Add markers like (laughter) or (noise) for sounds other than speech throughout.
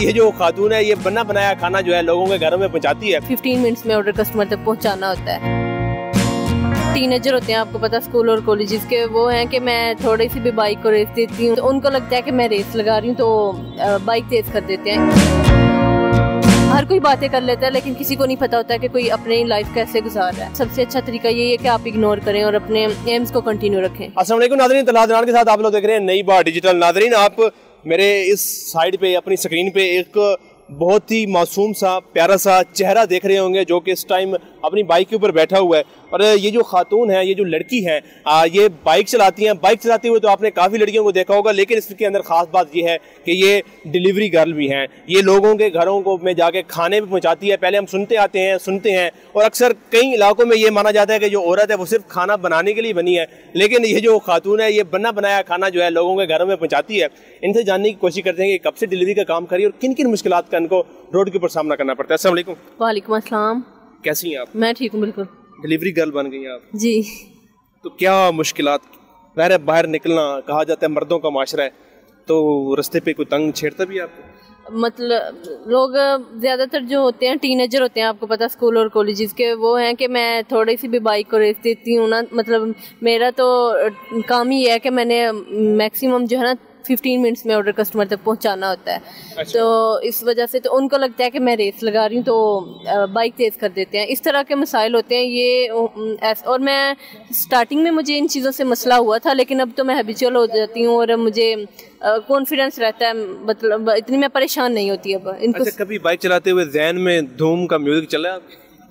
ये जो खातून है ये बना बनाया खाना जो है लोगों के घरों में पहुंचाती है। 15 मिनट्स में ऑर्डर कस्टमर तक पहुंचाना होता है। टीनेजर होते हैं आपको पता स्कूल और कॉलेजेस के वो हैं कि मैं थोड़ी सी भी बाइक को रेस देती हूँ तो उनको लगता है कि मैं रेस लगा रही हूँ तो बाइक तेज कर देते हैं। हर कोई बातें कर लेता है लेकिन किसी को नहीं पता होता है कि कोई अपनी लाइफ कैसे गुजार रहा है। सबसे अच्छा तरीका यही है कि आप इग्नोर करें और अपने एम्स को कंटिन्यू रखें। असल नादरीन तलादरान के साथ आप लोग देख रहे हैं नई बार डिजिटल नादरीन आप मेरे इस साइड पे अपनी स्क्रीन पे एक बहुत ही मासूम सा प्यारा सा चेहरा देख रहे होंगे जो कि इस टाइम अपनी बाइक के ऊपर बैठा हुआ है। और ये जो खातून है ये जो लड़की है आ, ये बाइक चलाती हैं। बाइक चलाते हुए तो आपने काफ़ी लड़कियों को देखा होगा लेकिन इसके अंदर ख़ास बात ये है कि ये डिलीवरी गर्ल भी हैं। ये लोगों के घरों को में जाके खाने भी पहुँचाती है। पहले हम सुनते आते हैं सुनते हैं और अक्सर कई इलाकों में ये माना जाता है कि जो औरत है वो सिर्फ़ खाना बनाने के लिए बनी है। लेकिन ये जो खातून है ये बना बनाया खाना जो है लोगों के घरों में पहुँचाती है। इनसे जानने की कोशिश करते हैं कि कब से डिलीवरी का काम करिए और किन किन मुश्किल का इनको रोड के ऊपर सामना करना पड़ता है। असल वालेकुम। असलम कैसी हैं आप? मैं ठीक हूँ बिल्कुल। डिलीवरी गर्ल बन गई आप। जी। तो क्या मुश्किल बाहर बाहर निकलना कहा जाता है मर्दों का माशरा है। तो रास्ते पे कोई तंग छेड़ता भी आपको? मतलब लोग ज़्यादातर जो होते हैं टीनेजर होते हैं आपको पता स्कूल और कॉलेजेस के वो हैं कि मैं थोड़ी सी भी बाइक को रेस देती हूँ ना। मतलब मेरा तो काम ही है कि मैंने मैक्सिमम जो है ना फिफ्टीन मिनट्स में ऑर्डर कस्टमर तक पहुंचाना होता है अच्छा। तो इस वजह से तो उनको लगता है कि मैं रेस लगा रही हूँ तो बाइक तेज़ कर देते हैं इस तरह के मसाइल होते हैं ये और मैं स्टार्टिंग में मुझे इन चीज़ों से मसला हुआ था लेकिन अब तो मैं हैबिचुअल हो जाती हूँ और मुझे कॉन्फिडेंस रहता है मतलब इतनी मैं परेशान नहीं होती अब इनको अच्छा, कभी बाइक चलाते हुए जहन में धूम का म्यूज़िक चला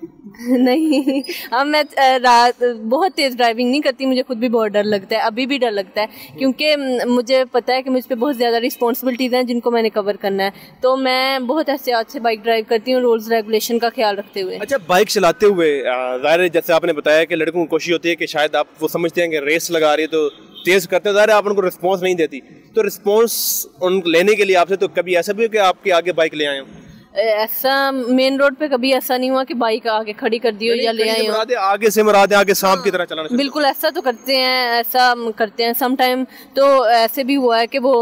(laughs) नहीं। अब मैं रात, बहुत तेज़ ड्राइविंग नहीं करती, मुझे खुद भी बहुत डर लगता है, अभी भी डर लगता है, क्योंकि मुझे पता है कि मुझ पर बहुत ज़्यादा रिस्पॉन्सिबिलिटीज़ हैं जिनको मैंने कवर करना है। तो मैं बहुत एहतियात से बाइक ड्राइव करती हूँ रूल्स रेगुलेशन का ख्याल रखते हुए। अच्छा बाइक चलाते हुए ज़ाहिर जैसे आपने बताया कि लड़कों को कोशिश होती है कि शायद आप वो समझते हैं कि रेस लगा रही है तो तेज़ करते हैं। ज़ाहिर आप उनको रिस्पॉन्स नहीं देती। तो रिस्पॉन्स उन लेने के लिए आपसे तो कभी ऐसा भी हो कि आपके आगे बाइक ले आए हो? ऐसा मेन रोड पे कभी ऐसा नहीं हुआ कि बाइक आगे खड़ी कर दी हो या ले आए हो? आगे से मरा दे आगे सांप की तरह चलाना बिल्कुल ऐसा तो करते हैं ऐसा करते हैं सम टाइम तो ऐसे भी हुआ है कि वो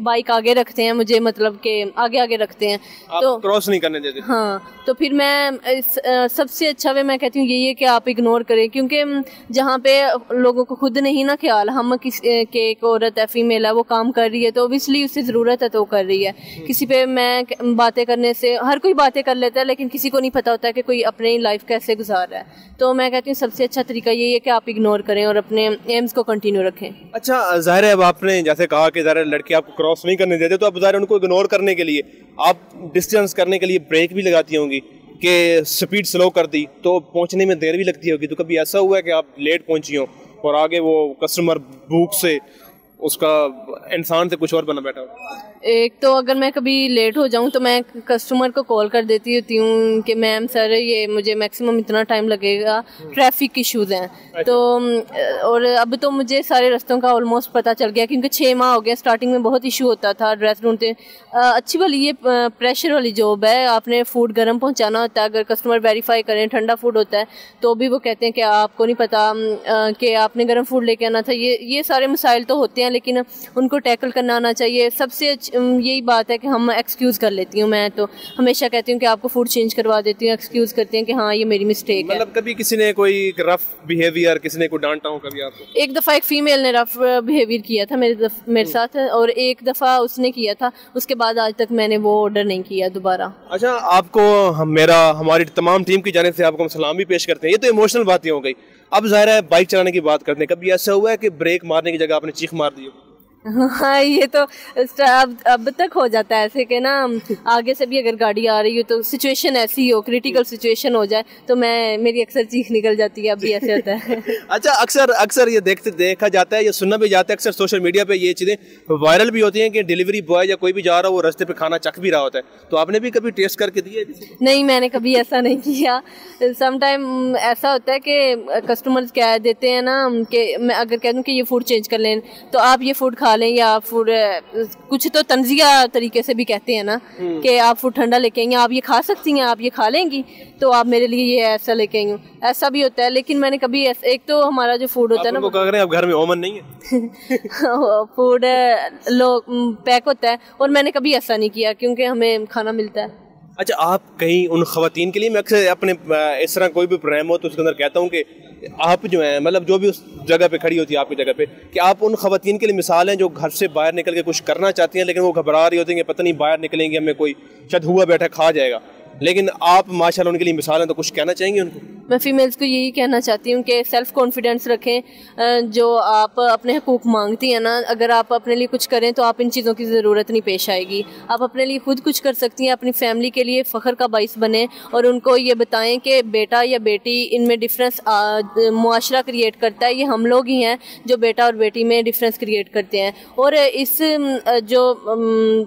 बाइक आगे रखते हैं मुझे मतलब कि आगे आगे रखते हैं। तो क्रॉस नहीं करने देते। हाँ तो फिर मैं इस, सबसे अच्छा वे मैं कहती हूँ यही है कि आप इग्नोर करें क्योंकि जहाँ पे लोगों को खुद नहीं ना ख्याल हम किस के एक औरत है फीमेल है वो काम कर रही है तो ओबियसली उससे ज़रूरत है तो कर रही है। किसी पे मैं बातें करने से हर कोई बातें कर लेता है, लेकिन किसी को नहीं पता होता है कि कोई अपनी लाइफ कैसे गुजार रहा है। तो मैं कहती हूँ, सबसे अच्छा तरीका यही है कि आप इग्नोर करें और अपने एम्स को कंटिन्यू रखें। अच्छा ज़ाहिर है अब आपने जैसे कहा कि ज़ाहिर लड़के आपको क्रॉस नहीं करने देते तो आप ज़ाहिर उनको इग्नोर करने के लिए, आप डिस्टेंस करने के लिए ब्रेक भी लगाती होंगी कि स्पीड स्लो कर दी तो पहुँचने में देर भी लगती होगी। तो कभी ऐसा हुआ है कि आप लेट पहुँची हो और आगे वो कस्टमर भूख से उसका इंसान से कुछ और बना बैठा हो? एक तो अगर मैं कभी लेट हो जाऊँ तो मैं कस्टमर को कॉल कर देती होती हूँ कि मैम सर ये मुझे मैक्सिमम इतना टाइम लगेगा। ट्रैफ़िक इश्यूज़ हैं। तो और अब तो मुझे सारे रास्तों का ऑलमोस्ट पता चल गया क्योंकि छः माह हो गया। स्टार्टिंग में बहुत इशू होता था ड्रेस ढूंढते। अच्छी वाली ये प्रेशर वाली जॉब है। आपने फ़ूड गर्म पहुँचाना होता है। अगर कस्टमर वेरीफाई करें ठंडा फ़ूड होता है तो भी वो कहते हैं कि आपको नहीं पता कि आपने गर्म फ़ूड लेके आना था। ये ये सारे मसाइल तो होते हैं लेकिन उनको टैकल करना आना चाहिए। सबसे यही बात है कि हम एक्सक्यूज़ कर लेती हूँ मैं तो। हमेशा कहती हूँ कि आपको फ़ूड चेंज करवा देती हूँ एक्सक्यूज़ करती हैं कि हाँ ये मेरी मिस्टेक है। मतलब कभी किसी ने कोई रफ बिहेवियर किसी ने कोई डांटा हो कभी आपको? एक दफ़ा एक फीमेल ने रफ बिहेवियर किया था मेरे मेरे हम्म। साथ और एक दफ़ा उसने किया था उसके बाद आज तक मैंने वो ऑर्डर नहीं किया दोबारा। अच्छा आपको हम मेरा हमारी तमाम टीम की जानब से आपको हम सलाम भी पेश करते हैं। ये तो इमोशनल बातें हो गई। अब ज़ाहिर है बाइक चलाने की बात करते हैं। कभी ऐसा हुआ है कि ब्रेक मारने की जगह आपने चीख मार दी हाँ? ये तो अब अब तक हो जाता है ऐसे कि ना आगे से भी अगर गाड़ी आ रही हो तो सिचुएशन ऐसी हो क्रिटिकल सिचुएशन हो जाए तो मैं मेरी अक्सर चीख निकल जाती है अब भी ऐसे होता है। (laughs) अच्छा अक्सर अक्सर ये देखते देखा जाता है ये सुनना भी जाता है अक्सर सोशल मीडिया पे ये चीज़ें वायरल भी होती हैं कि डिलीवरी बॉय या कोई भी जा रहा हो वो रस्ते पे खाना चख भी रहा होता है। तो आपने भी कभी टेस्ट करके दिए नहीं मैंने कभी ऐसा नहीं किया। समटाइम ऐसा होता है कि कस्टमर्स कह देते हैं ना कि मैं अगर कह दूँ कि ये फ़ूड चेंज कर लें तो आप ये फ़ूड खा खा लें या फ़ूड कुछ तो तंजिया तरीके से भी कहते हैं ना हम्म। कि आप फ़ूड ठंडा लेके आई आप ये खा सकती हैं आप ये खा लेंगी तो आप मेरे लिए ये ऐसा लेके आई हूँ ऐसा भी होता है लेकिन मैंने कभी ऐसा एक तो हमारा जो फ़ूड होता है ना हैं अब घर में ओवन नहीं है। फ़ूड लोग पैक होता है और मैंने कभी ऐसा नहीं किया क्योंकि हमें खाना मिलता है। अच्छा आप कहीं उन खातन के लिए मैं अक्सर अपने इस तरह कोई भी प्रोग्राम हो तो उसके अंदर कहता हूँ कि आप जो हैं मतलब जो भी उस जगह पे खड़ी होती है आपकी जगह पे, कि आप उन खवतिन के लिए मिसाल हैं जो घर से बाहर निकल के कुछ करना चाहती हैं, लेकिन वो घबरा रही होती हैं कि पता नहीं बाहर निकलेंगे, हमें कोई शायद हुआ बैठा खा जाएगा। लेकिन आप, माशाल्लाह, उनके लिए मिसाल हैं तो कुछ कहना चाहेंगे उनको? मैं फीमेल्स को यही कहना चाहती हूँ कि सेल्फ कॉन्फिडेंस रखें जो आप अपने हकूक़ मांगती हैं ना, अगर आप अपने लिए कुछ करें तो आप इन चीज़ों की ज़रूरत नहीं पेश आएगी। आप अपने लिए खुद कुछ कर सकती हैं, अपनी फैमिली के लिए फ़ख्र का बाइस बने और उनको ये बताएँ कि बेटा या बेटी इनमें डिफरेंस मुआरा क्रिएट करता है। ये हम लोग ही हैं जो बेटा और बेटी में डिफरेंस क्रिएट करते हैं। और इस जो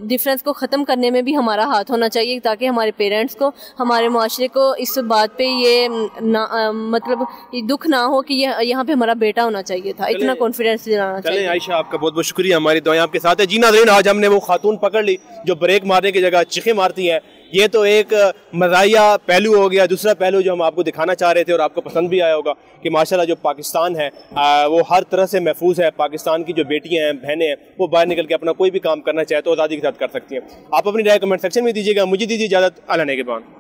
डिफरेंस को ख़त्म करने में भी हमारा हाथ होना चाहिए ताकि हमारे पेरेंट्स को, हमारे माशरे को इस बात पे ये ना अ, मतलब दुख ना हो कि ये यहाँ पे हमारा बेटा होना चाहिए था। इतना कॉन्फिडेंस दिलाना चाहिए। आयशा आपका बहुत बहुत शुक्रिया हमारी दुआएँ आपके साथ है। जी नाज़रीन आज हमने वो खातून पकड़ ली जो ब्रेक मारने की जगह चिखे मारती हैं। ये तो एक मजाया पहलू हो गया। दूसरा पहलू जो हम आपको दिखाना चाह रहे थे और आपको पसंद भी आया होगा कि माशाल्लाह जो पाकिस्तान है आ, वो हर तरह से महफूज है। पाकिस्तान की जो बेटियाँ हैं बहनें हैं वो बाहर निकल के अपना कोई भी काम करना चाहे तो आज़ादी के साथ कर सकती हैं। आप अपनी राय कमेंट सेक्शन में दीजिएगा। मुझे दीजिए इजाज़त। अल्लाह ने के बाद